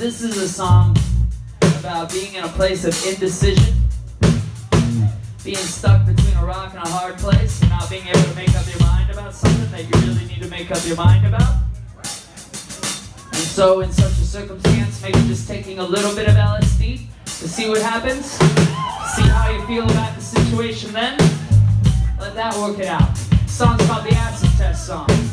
this is a song about being in a place of indecision, being stuck between a rock and a hard place, and not being able to make up your mind about something that you really need to make up your mind about. And so, in such a circumstance, maybe just taking a little bit of LSD to see what happens, see how you feel about the situation then, let that work it out. The song's called the Acid Test Song.